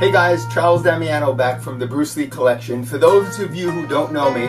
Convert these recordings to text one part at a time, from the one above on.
Hey guys, Charles Damiano back from the Bruce Lee collection. For those of you who don't know me,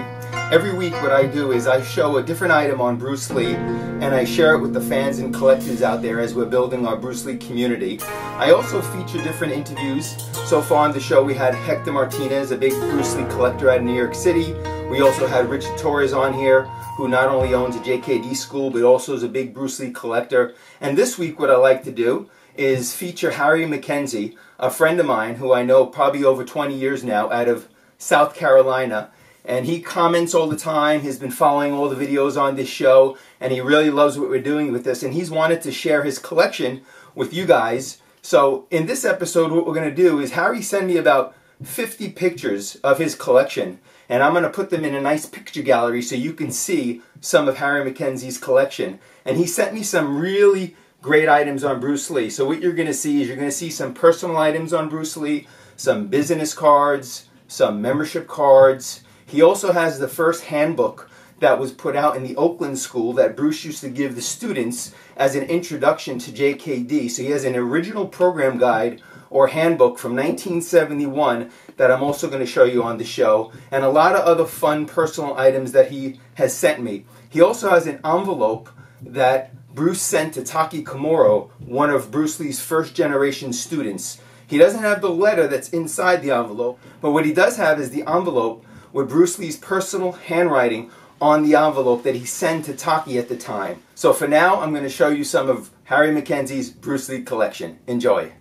every week what I do is I show a different item on Bruce Lee and I share it with the fans and collectors out there as we're building our Bruce Lee community. I also feature different interviews. So far on the show we had Hector Martinez, a big Bruce Lee collector out of New York City. We also had Richard Torres on here, who not only owns a JKD school but also is a big Bruce Lee collector. And this week what I like to do is feature Harry McKenzie, a friend of mine who I know probably over 20 years now out of South Carolina. And he comments all the time. He's been following all the videos on this show, and he really loves what we're doing with this. And he's wanted to share his collection with you guys. So, in this episode, what we're going to do is Harry sent me about 50 pictures of his collection, and I'm going to put them in a nice picture gallery so you can see some of Harry McKenzie's collection. And he sent me some really great items on Bruce Lee. So what you're going to see is you're going to see some personal items on Bruce Lee, some business cards, some membership cards. He also has the first handbook that was put out in the Oakland school that Bruce used to give the students as an introduction to JKD. So he has an original program guide or handbook from 1971 that I'm also going to show you on the show, and a lot of other fun personal items that he has sent me. He also has an envelope that Bruce sent to Taky Kimura, one of Bruce Lee's first generation students. He doesn't have the letter that's inside the envelope, but what he does have is the envelope with Bruce Lee's personal handwriting on the envelope that he sent to Taky at the time. So for now, I'm going to show you some of Harry McKenzie's Bruce Lee collection. Enjoy.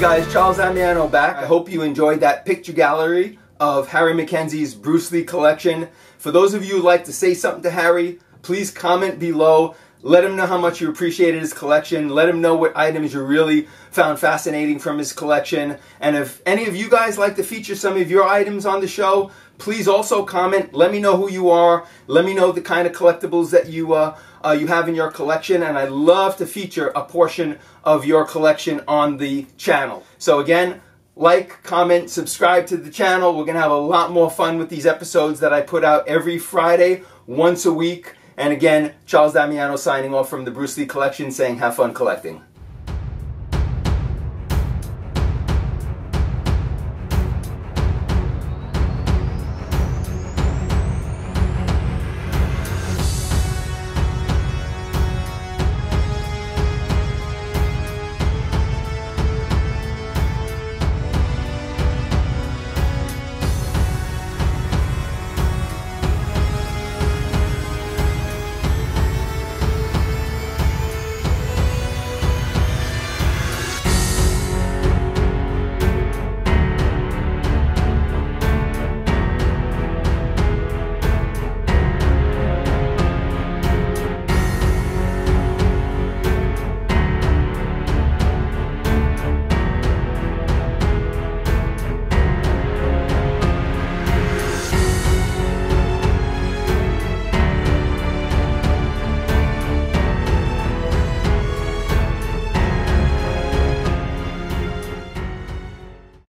Hey guys, Charles Damiano back. I hope you enjoyed that picture gallery of Harry McKenzie's Bruce Lee collection. For those of you who like to say something to Harry, please comment below. Let him know how much you appreciated his collection. Let him know what items you really found fascinating from his collection. And if any of you guys like to feature some of your items on the show, please also comment. Let me know who you are. Let me know the kind of collectibles that you uh, uh, you have in your collection. And I love to feature a portion of your collection on the channel. So again, like, comment, subscribe to the channel. We're going to have a lot more fun with these episodes that I put out every Friday, once a week. And again, Charles Damiano signing off from the Bruce Lee collection saying have fun collecting.